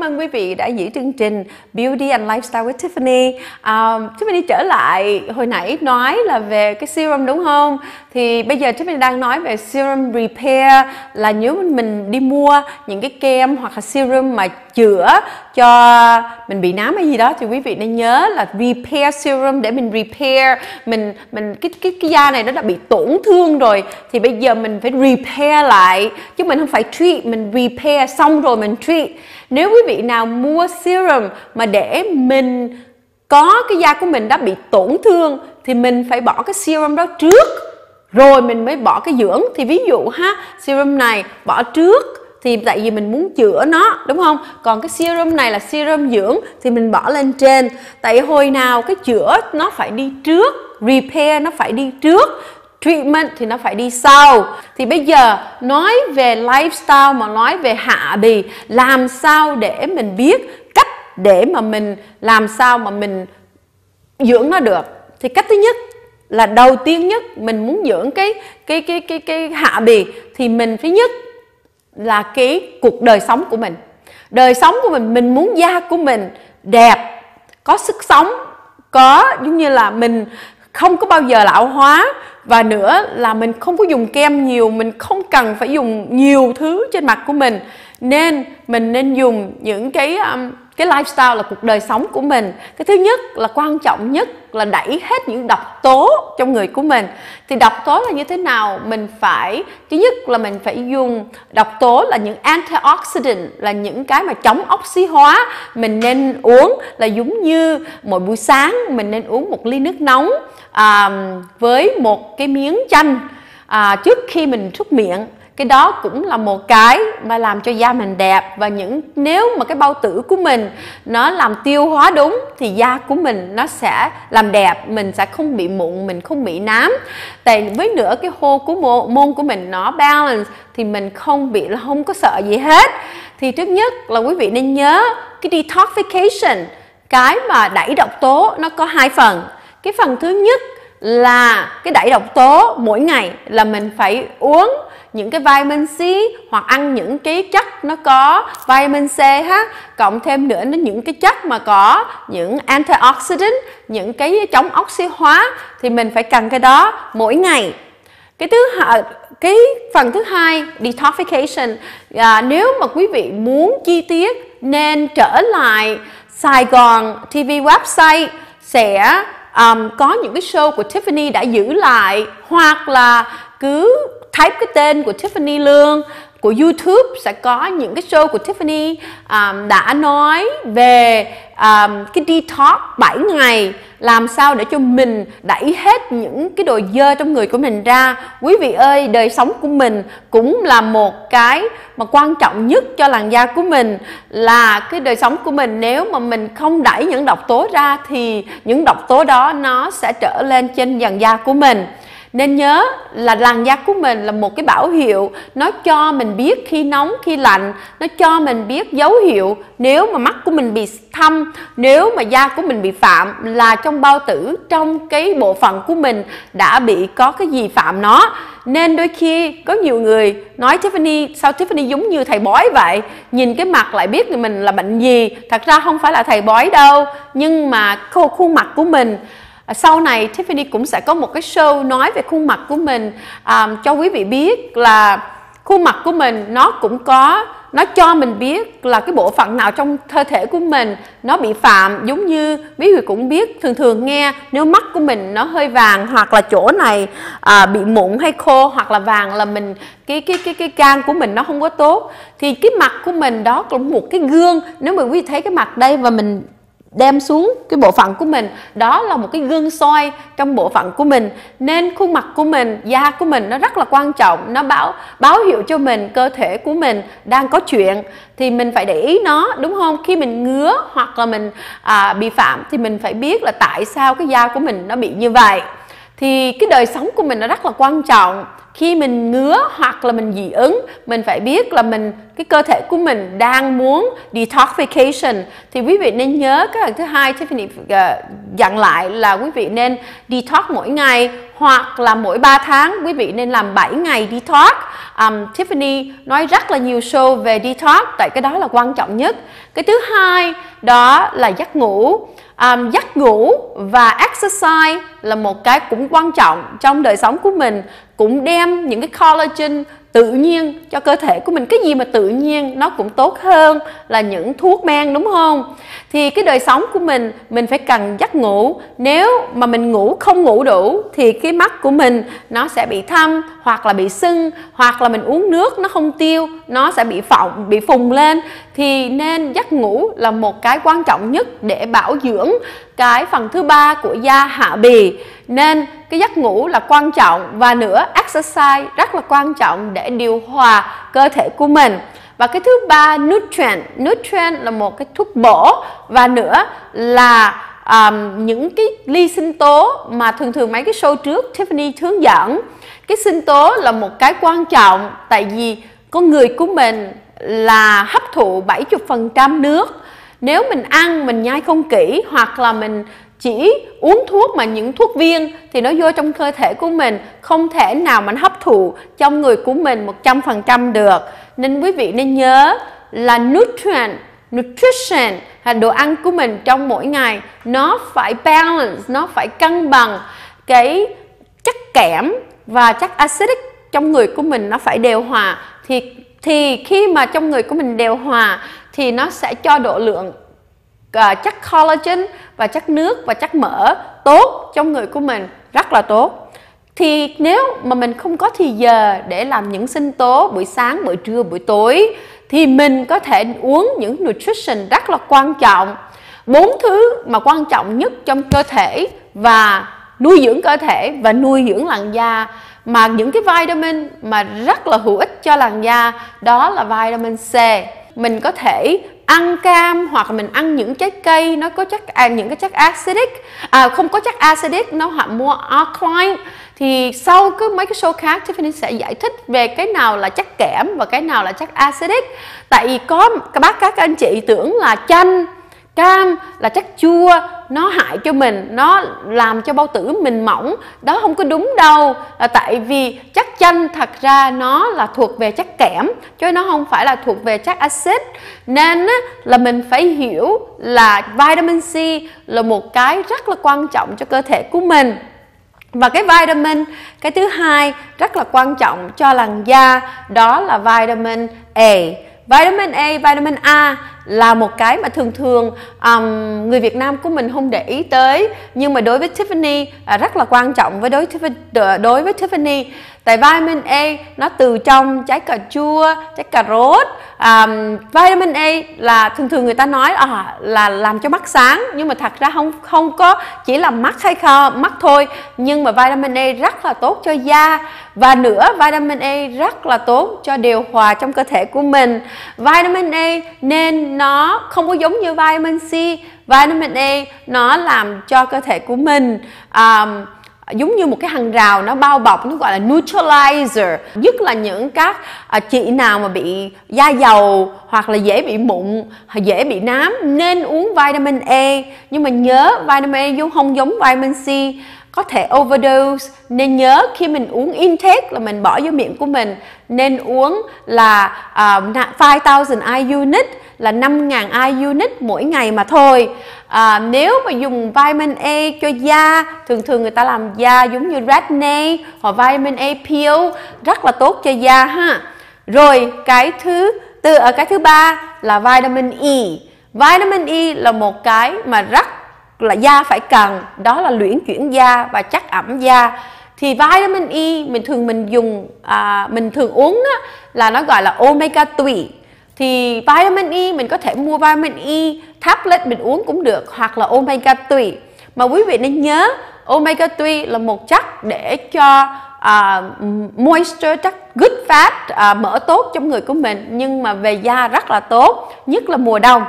cảm ơn quý vị đã giữ chương trình Beauty and Lifestyle with Tiffany. Um, Tiffany trở lại hồi nãy nói là về cái serum đúng không? Thì bây giờ Tiffany đang nói về serum repair là nếu mình đi mua những cái kem hoặc là serum mà chữa cho mình bị nám hay gì đó, thì quý vị nên nhớ là repair serum để mình repair. Mình mình, cái cái cái da này nó đã bị tổn thương rồi, thì bây giờ mình phải repair lại. Chứ mình không phải treat, mình repair xong rồi mình treat. Nếu quý vị nào mua serum mà để mình có cái da của mình đã bị tổn thương, thì mình phải bỏ cái serum đó trước. Rồi mình mới bỏ cái dưỡng. Thì ví dụ ha, serum này bỏ trước thì tại vì mình muốn chữa nó, đúng không? Còn cái serum này là serum dưỡng thì mình bỏ lên trên. Tại hồi nào cái chữa nó phải đi trước, repair nó phải đi trước, treatment thì nó phải đi sau. Thì bây giờ nói về lifestyle mà nói về hạ bì, làm sao để mình biết cách để mà mình làm sao mà mình dưỡng nó được? Thì cách thứ nhất là đầu tiên nhất, mình muốn dưỡng cái cái cái cái cái hạ bì thì mình, thứ nhất là cái cuộc đời sống của mình. Đời sống của mình mình muốn da của mình đẹp có sức sống có giống như là mình không có bao giờ lão hóa. Và nữa là mình không có dùng kem nhiều mình không cần phải dùng nhiều thứ trên mặt của mình. Nên mình nên dùng những cái um, cái lifestyle là cuộc đời sống của mình. Cái thứ nhất là quan trọng nhất là đẩy hết những độc tố trong người của mình. Thì độc tố là như thế nào? Mình phải thứ nhất là mình phải dùng độc tố là những antioxidant là những cái mà chống oxy hóa. Mình nên uống là giống như mỗi buổi sáng mình nên uống một ly nước nóng à, với một cái miếng chanh à, trước khi mình trút miệng cái đó cũng là một cái mà làm cho da mình đẹp và những, nếu mà cái bao tử của mình nó làm tiêu hóa đúng thì da của mình nó sẽ làm đẹp, mình sẽ không bị mụn, mình không bị nám. Tại với nữa cái hô của môn của mình nó balance thì mình không bị là không có sợ gì hết. Thì trước nhất là quý vị nên nhớ cái detoxification, cái mà đẩy độc tố nó có hai phần. Cái phần thứ nhất là cái đẩy độc tố mỗi ngày là mình phải uống những cái vitamin C hoặc ăn những cái chất nó có vitamin C ha. Cộng thêm nữa nó những cái chất mà có những antioxidant những cái chống oxy hóa thì mình phải cần cái đó mỗi ngày. Cái thứ hai cái phần thứ hai detoxification. À, nếu mà quý vị muốn chi tiết nên trở lại Sài Gòn TV website sẽ um, có những cái show của Tiffany đã giữ lại hoặc là cứ type cái tên của Tiffany Lương của YouTube sẽ có những cái show của Tiffany um, đã nói về um, cái detox 7 ngày làm sao để cho mình đẩy hết những cái đồ dơ trong người của mình ra. Quý vị ơi đời sống của mình cũng là một cái mà quan trọng nhất cho làn da của mình. Là cái đời sống của mình nếu mà mình không đẩy những độc tố ra thì những độc tố đó nó sẽ trở lên trên làn da của mình nên nhớ là làn da của mình là một cái bảo hiệu nó cho mình biết khi nóng, khi lạnh, nó cho mình biết dấu hiệu nếu mà mắt của mình bị thâm, nếu mà da của mình bị phạm là trong bao tử, trong cái bộ phận của mình đã bị có cái gì phạm nó. Nên đôi khi có nhiều người nói, Tiffany, sao Tiffany giống như thầy bói vậy? Nhìn cái mặt lại biết mình là bệnh gì. Thật ra không phải là thầy bói đâu, nhưng mà khuôn mặt của mình Ờ, sau này Tiffany cũng sẽ có một cái show nói về khuôn mặt của mình um, cho quý vị biết là khuôn mặt của mình nó cũng có nó cho mình biết là cái bộ phận nào trong cơ thể của mình nó bị phạm. Giống như quý vị cũng biết thường thường nghe nếu mắt của mình nó hơi vàng hoặc là chỗ này à, bị mụn hay khô hoặc là vàng là mình cái cái cái cái gan của mình nó không có tốt thì cái mặt của mình đó cũng một cái gương. Nếu mà quý vị thấy cái mặt đây và mình đem xuống cái bộ phận của mình. Đó là một cái gương soi trong bộ phận của mình. Nên khuôn mặt của mình da của mình nó rất là quan trọng. Nó báo báo hiệu cho mình cơ thể của mình đang có chuyện. Thì mình phải để ý nó đúng không? Khi mình ngứa hoặc là mình à, bị phạm thì mình phải biết là tại sao cái da của mình nó bị như vậy. Thì cái đời sống của mình nó rất là quan trọng khi mình ngứa hoặc là mình dị ứng mình phải biết là mình cái cơ thể của mình đang muốn detoxification. Thì quý vị nên nhớ cái lần thứ hai Tiffany uh, dặn lại là quý vị nên detox mỗi ngày hoặc là mỗi 3 tháng quý vị nên làm 7 ngày detox. Um, Tiffany nói rất là nhiều show về detox tại cái đó là quan trọng nhất. Cái thứ hai đó là giấc ngủ. Um, giấc ngủ và exercise là một cái cũng quan trọng trong đời sống của mình cũng đem những cái collagen tự nhiên cho cơ thể của mình. Cái gì mà tự nhiên nó cũng tốt hơn là những thuốc men, đúng không? Thì cái đời sống của mình mình phải cần giấc ngủ. Nếu mà mình ngủ không ngủ đủ thì cái mắt của mình nó sẽ bị thâm hoặc là bị sưng hoặc là mình uống nước nó không tiêu, nó sẽ bị phọng bị phùng lên. Thì nên giấc ngủ là một cái quan trọng nhất để bảo dưỡng cái phần thứ ba của da hạ bì nên cái giấc ngủ là quan trọng và nữa exercise rất là quan trọng để điều hòa cơ thể của mình. Và cái thứ ba nutrient. Nutrient là một cái thuốc bổ và nữa là um, những cái ly sinh tố mà thường thường mấy cái show trước Tiffany hướng dẫn. Cái sinh tố là một cái quan trọng tại vì con người của mình là hấp thụ 70% nước. Nếu mình ăn mình nhai không kỹ hoặc là mình chỉ uống thuốc mà những thuốc viên thì nó vô trong cơ thể của mình, không thể nào mà hấp thụ trong người của mình 100% được. Nên quý vị nên nhớ là nutrient, nutrition là đồ ăn của mình trong mỗi ngày. Nó phải balance, nó phải cân bằng. Cái chất kẽm và chất acidic trong người của mình nó phải đều hòa. Thì thì khi mà trong người của mình đều hòa thì nó sẽ cho độ lượng uh, chất collagen và chất nước và chất mỡ tốt trong người của mình rất là tốt. Thì nếu mà mình không có thì giờ để làm những sinh tố buổi sáng buổi trưa buổi tối thì mình có thể uống những nutrition rất là quan trọng. Bốn thứ mà quan trọng nhất trong cơ thể và nuôi dưỡng cơ thể và nuôi dưỡng làn da mà những cái vitamin mà rất là hữu ích cho làn da đó là vitamin C. Mình có thể ăn cam hoặc mình ăn những trái cây nó có chất à, những cái chất acidic à, không có chất acidic nó hoặc mua alkaline thì sau cứ mấy cái show khác Tiffany sẽ giải thích về cái nào là chất kẽm và cái nào là chất acidic. Tại vì có các bác các anh chị tưởng là chanh cam là chất chua nó hại cho mình nó làm cho bao tử mình mỏng. Đó không có đúng đâu là tại vì chất chanh thật ra nó là thuộc về chất kẽm chứ nó không phải là thuộc về chất axit. Nên á, là mình phải hiểu là vitamin C là một cái rất là quan trọng cho cơ thể của mình. Và cái vitamin cái thứ hai rất là quan trọng cho làn da đó là vitamin A. Vitamin A vitamin A là một cái mà thường thường um, người Việt Nam của mình không để ý tới. Nhưng mà đối với Tiffany à, rất là quan trọng với đối đối với Tiffany. Tại vitamin A nó từ trong trái cà chua trái cà rốt um, vitamin A là thường thường người ta nói à, là làm cho mắt sáng. Nhưng mà thật ra không không có chỉ là mắt hay kho mắt thôi. Nhưng mà vitamin A rất là tốt cho da. Và nữa vitamin A rất là tốt cho điều hòa trong cơ thể của mình. Vitamin A nên nó không có giống như vitamin C. Vitamin E nó làm cho cơ thể của mình um, giống như một cái hàng rào nó bao bọc nó gọi là neutralizer nhất là những các à, chị nào mà bị da dầu hoặc là dễ bị mụn dễ bị nám nên uống vitamin E nhưng mà nhớ vitamin E không giống vitamin C có thể overdose. Nên nhớ khi mình uống intake là mình bỏ vô miệng của mình. Nên uống là à, uh, 5000 I unit là 5.000 I unit mỗi ngày mà thôi. À, nếu mà dùng vitamin A cho da thường thường người ta làm da giống như Redney hoặc vitamin A peel rất là tốt cho da ha. Rồi cái thứ tư ở cái thứ ba là vitamin E. Vitamin E là một cái mà rất là da phải cần đó là luyện chuyển da và chắc ẩm da. Thì vitamin E mình thường mình dùng à, mình thường uống á, là nó gọi là omega 3 thì vitamin E mình có thể mua vitamin E tablet mình uống cũng được hoặc là omega 3 mà quý vị nên nhớ omega 3 là một chất để cho uh, moisture chất good fat à, uh, mỡ tốt trong người của mình. Nhưng mà về da rất là tốt nhất là mùa đông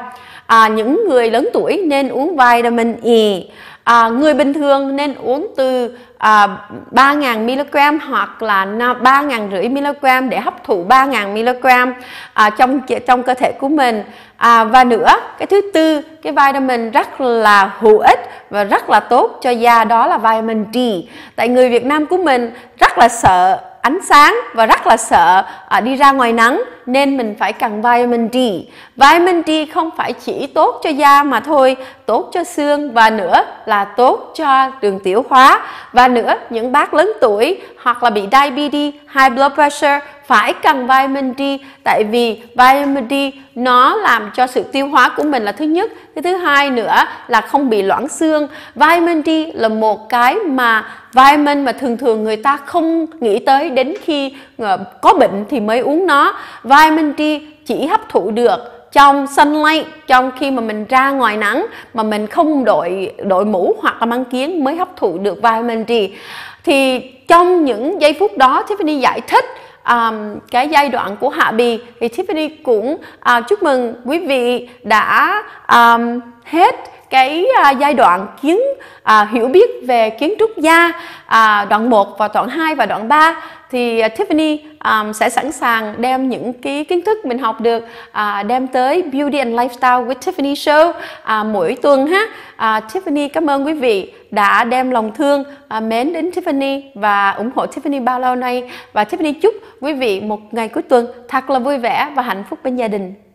à, những người lớn tuổi nên uống vitamin E. À, người bình thường nên uống từ à, 3.000 mg hoặc là 3.500 mg để hấp thụ 3.000 mg à, trong trong cơ thể của mình. À, và nữa cái thứ tư cái vitamin rất là hữu ích và rất là tốt cho da đó là vitamin D. Tại người Việt Nam của mình rất là sợ ánh sáng và rất là sợ à, đi ra ngoài nắng nên mình phải cần vitamin D. Vitamin D không phải chỉ tốt cho da mà thôi, tốt cho xương và nữa là tốt cho đường tiểu hóa và nữa những bác lớn tuổi hoặc là bị diabetes, high blood pressure phải cần vitamin D. Tại vì vitamin D nó làm cho sự tiêu hóa của mình là thứ nhất. Cái thứ hai nữa là không bị loãng xương. Vitamin D là một cái mà vitamin mà thường thường người ta không nghĩ tới đến khi ờ, có bệnh thì mới uống nó. Vitamin D chỉ hấp thụ được trong sunlight trong khi mà mình ra ngoài nắng mà mình không đội đội mũ hoặc là mang kiến mới hấp thụ được vitamin D thì trong những giây phút đó Tiffany giải thích um, cái giai đoạn của hạ bì. Thì Tiffany cũng uh, chúc mừng quý vị đã um, hết cái à, giai đoạn kiến à, hiểu biết về kiến trúc da à, đoạn 1 và đoạn 2 và đoạn 3 thì Tiffany um, sẽ sẵn sàng đem những cái kiến thức mình học được à, đem tới Beauty and Lifestyle with Tiffany Show à, mỗi tuần ha. À, Tiffany cảm ơn quý vị đã đem lòng thương à, mến đến Tiffany và ủng hộ Tiffany bao lâu nay và Tiffany chúc quý vị một ngày cuối tuần thật là vui vẻ và hạnh phúc bên gia đình.